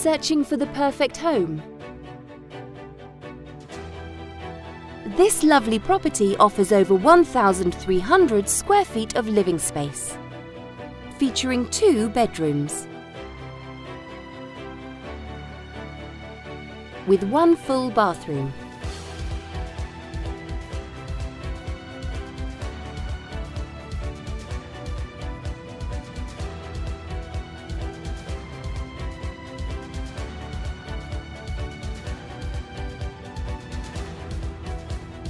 Searching for the perfect home? This lovely property offers over 1,300 square feet of living space, featuring two bedrooms, with one full bathroom.